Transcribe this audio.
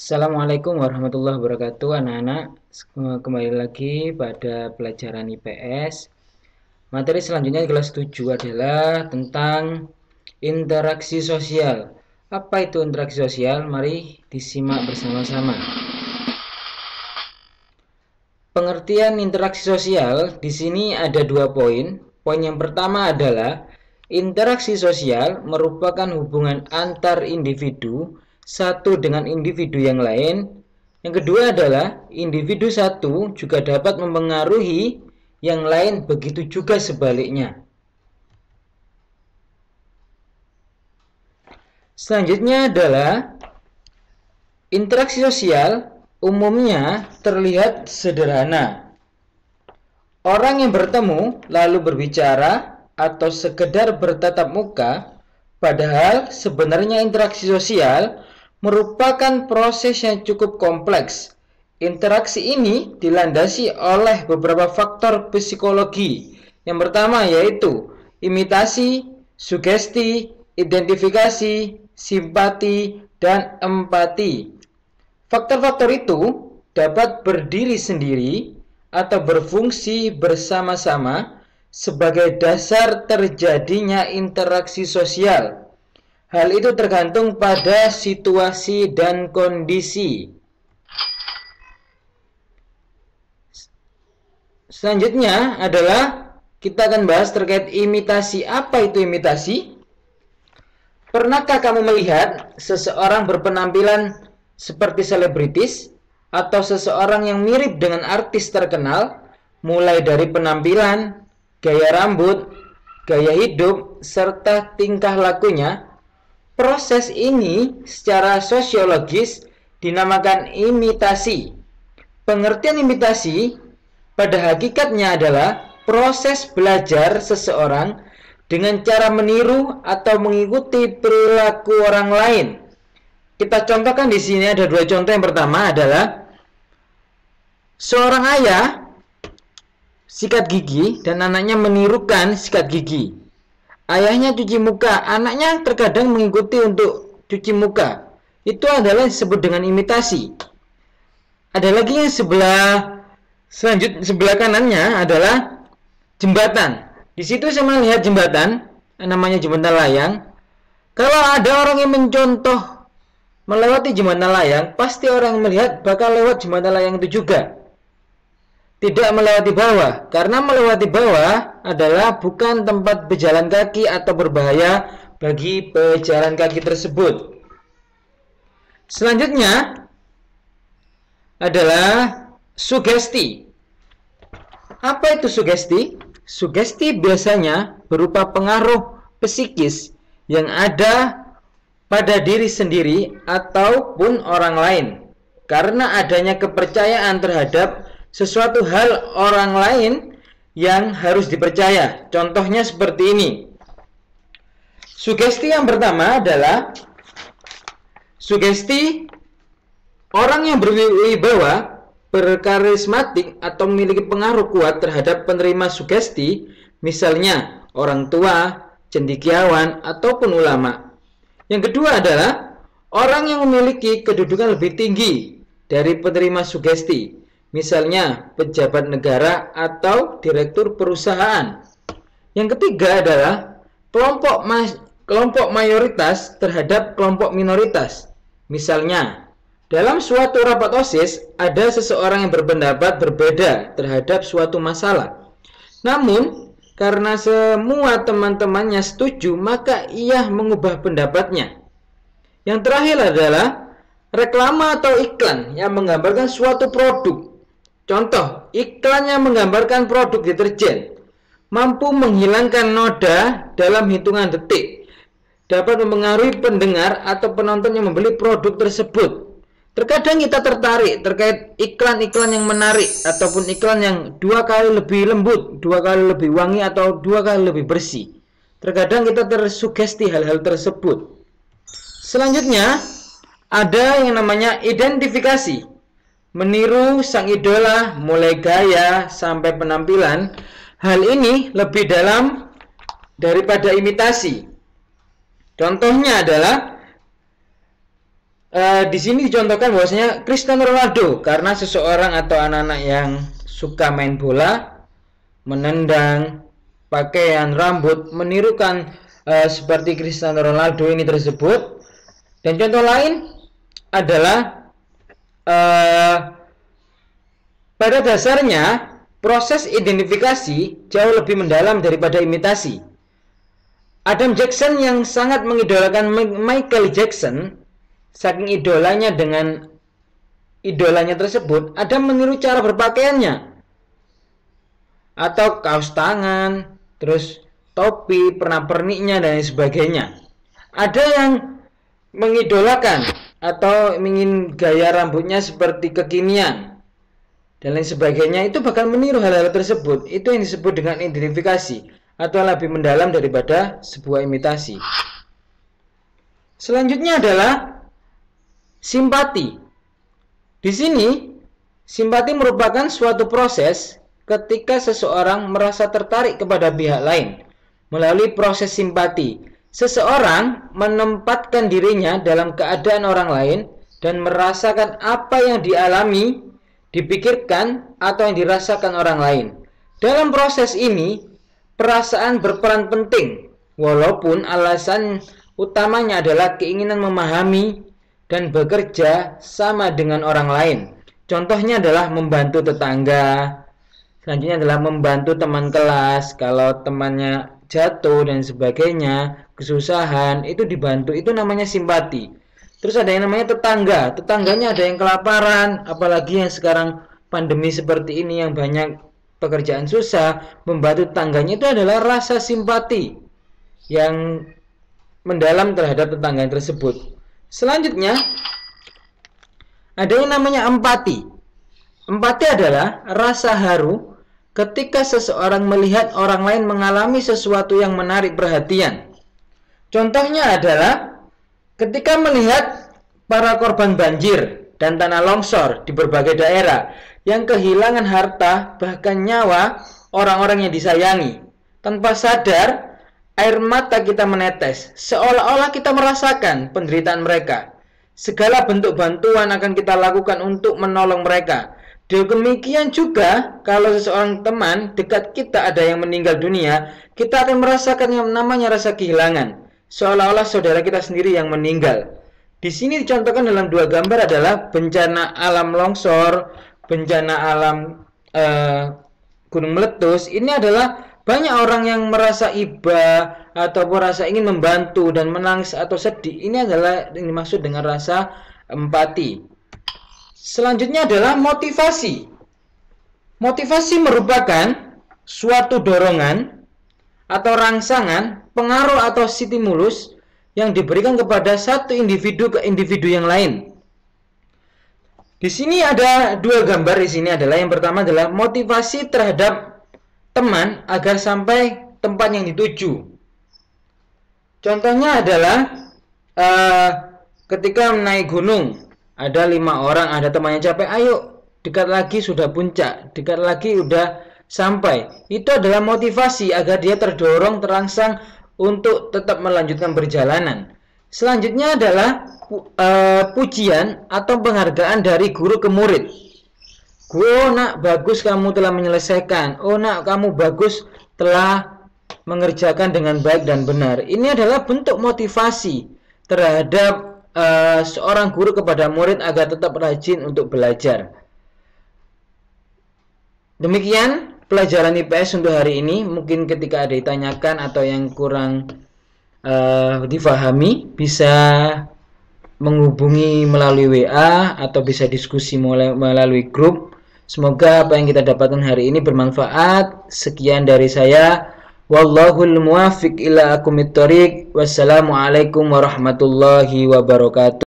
Assalamualaikum warahmatullahi wabarakatuh anak-anak. Kembali lagi pada pelajaran IPS materi selanjutnya kelas 7 adalah tentang interaksi sosial. Apa itu interaksi sosial? Mari disimak bersama-sama. Pengertian interaksi sosial di sini ada dua poin. Poin yang pertama adalah interaksi sosial merupakan hubungan antar individu satu dengan individu yang lain. Yang kedua adalah individu satu juga dapat mempengaruhi yang lain begitu juga sebaliknya. Selanjutnya adalah interaksi sosial umumnya terlihat sederhana. Orang yang bertemu lalu berbicara atau sekedar bertatap muka, padahal sebenarnya interaksi sosial merupakan proses yang cukup kompleks. Interaksi ini dilandasi oleh beberapa faktor psikologi. Yang pertama yaitu imitasi, sugesti, identifikasi, simpati, dan empati. Faktor-faktor itu dapat berdiri sendiri atau berfungsi bersama-sama sebagai dasar terjadinya interaksi sosial Hal itu tergantung pada situasi dan kondisi. Selanjutnya adalah kita akan bahas terkait imitasi. Apa itu imitasi? Pernahkah kamu melihat seseorang berpenampilan seperti selebritis atau seseorang yang mirip dengan artis terkenal, mulai dari penampilan, gaya rambut, gaya hidup, serta tingkah lakunya? Proses ini secara sosiologis dinamakan imitasi. Pengertian imitasi pada hakikatnya adalah proses belajar seseorang dengan cara meniru atau mengikuti perilaku orang lain. Kita contohkan di sini ada dua contoh. Yang pertama adalah seorang ayah sikat gigi dan anaknya menirukan sikat gigi. Ayahnya cuci muka, anaknya terkadang mengikuti untuk cuci muka. Itu adalah disebut dengan imitasi. Ada lagi yang sebelah selanjut sebelah kanannya adalah jembatan. Di situ saya melihat jembatan, namanya jembatan layang. Kalau ada orang yang mencontoh melewati jembatan layang, pasti orang yang melihat bakal lewat jembatan layang itu juga tidak melewati bawah karena melewati bawah adalah bukan tempat berjalan kaki atau berbahaya bagi pejalan kaki tersebut. Selanjutnya adalah sugesti. Apa itu sugesti? Sugesti biasanya berupa pengaruh psikis yang ada pada diri sendiri ataupun orang lain karena adanya kepercayaan terhadap sesuatu hal orang lain yang harus dipercaya. Contohnya seperti ini. Sugesti yang pertama adalah sugesti orang yang berwibawa, berkarismatik atau memiliki pengaruh kuat terhadap penerima sugesti, misalnya orang tua, cendikiawan ataupun ulama. Yang kedua adalah orang yang memiliki kedudukan lebih tinggi dari penerima sugesti, misalnya pejabat negara atau direktur perusahaan. Yang ketiga adalah kelompok mas kelompok mayoritas terhadap kelompok minoritas. Misalnya, dalam suatu rapat OSIS ada seseorang yang berpendapat berbeda terhadap suatu masalah. Namun, karena semua teman-temannya setuju, maka ia mengubah pendapatnya. Yang terakhir adalah reklama atau iklan yang menggambarkan suatu produk Contoh, iklannya menggambarkan produk deterjen, mampu menghilangkan noda dalam hitungan detik, dapat mempengaruhi pendengar atau penonton yang membeli produk tersebut. Terkadang kita tertarik terkait iklan-iklan yang menarik ataupun iklan yang dua kali lebih lembut, dua kali lebih wangi atau dua kali lebih bersih. Terkadang kita tersugesti hal-hal tersebut. Selanjutnya, ada yang namanya identifikasi meniru sang idola mulai gaya sampai penampilan hal ini lebih dalam daripada imitasi contohnya adalah uh, di sini dicontohkan bahwasanya Cristiano Ronaldo karena seseorang atau anak-anak yang suka main bola, menendang, pakaian, rambut, menirukan uh, seperti Cristiano Ronaldo ini tersebut. Dan contoh lain adalah uh, pada dasarnya proses identifikasi jauh lebih mendalam daripada imitasi. Adam Jackson yang sangat mengidolakan Michael Jackson saking idolanya dengan idolanya tersebut, Adam meniru cara berpakaiannya atau kaos tangan, terus topi, pernak-perniknya dan sebagainya. Ada yang mengidolakan atau ingin gaya rambutnya seperti kekinian dan lain sebagainya itu bakal meniru hal-hal tersebut. Itu yang disebut dengan identifikasi atau lebih mendalam daripada sebuah imitasi. Selanjutnya adalah simpati. Di sini simpati merupakan suatu proses ketika seseorang merasa tertarik kepada pihak lain melalui proses simpati Seseorang menempatkan dirinya dalam keadaan orang lain dan merasakan apa yang dialami, dipikirkan, atau yang dirasakan orang lain. Dalam proses ini, perasaan berperan penting, walaupun alasan utamanya adalah keinginan memahami dan bekerja sama dengan orang lain. Contohnya adalah membantu tetangga, selanjutnya adalah membantu teman kelas kalau temannya jatuh dan sebagainya, kesusahan, itu dibantu, itu namanya simpati. Terus ada yang namanya tetangga, tetangganya ada yang kelaparan, apalagi yang sekarang pandemi seperti ini yang banyak pekerjaan susah, membantu tetangganya itu adalah rasa simpati yang mendalam terhadap tetangga tersebut. Selanjutnya, ada yang namanya empati. Empati adalah rasa haru ketika seseorang melihat orang lain mengalami sesuatu yang menarik perhatian. Contohnya adalah ketika melihat para korban banjir dan tanah longsor di berbagai daerah yang kehilangan harta bahkan nyawa orang-orang yang disayangi. Tanpa sadar, air mata kita menetes, seolah-olah kita merasakan penderitaan mereka. Segala bentuk bantuan akan kita lakukan untuk menolong mereka Demikian juga kalau seseorang teman dekat kita ada yang meninggal dunia, kita akan merasakan yang namanya rasa kehilangan, seolah-olah saudara kita sendiri yang meninggal. Di sini dicontohkan dalam dua gambar adalah bencana alam longsor, bencana alam uh, gunung meletus. Ini adalah banyak orang yang merasa iba atau merasa ingin membantu dan menangis atau sedih. Ini adalah yang dimaksud dengan rasa empati. Selanjutnya adalah motivasi. Motivasi merupakan suatu dorongan atau rangsangan, pengaruh atau stimulus yang diberikan kepada satu individu ke individu yang lain. Di sini ada dua gambar di sini adalah yang pertama adalah motivasi terhadap teman agar sampai tempat yang dituju. Contohnya adalah uh, ketika naik gunung, ada lima orang ada temannya capek ayo dekat lagi sudah puncak dekat lagi udah sampai itu adalah motivasi agar dia terdorong terangsang untuk tetap melanjutkan perjalanan. Selanjutnya adalah uh, pujian atau penghargaan dari guru ke murid. Oh nak bagus kamu telah menyelesaikan. Oh nak kamu bagus telah mengerjakan dengan baik dan benar. Ini adalah bentuk motivasi terhadap uh, seorang guru kepada murid agar tetap rajin untuk belajar. Demikian pelajaran IPS untuk hari ini. Mungkin ketika ada ditanyakan atau yang kurang uh, difahami bisa menghubungi melalui WA atau bisa diskusi melalui grup. Semoga apa yang kita dapatkan hari ini bermanfaat. Sekian dari saya. Wallahul muwafiq ila akumit. Wassalamualaikum warahmatullahi wabarakatuh.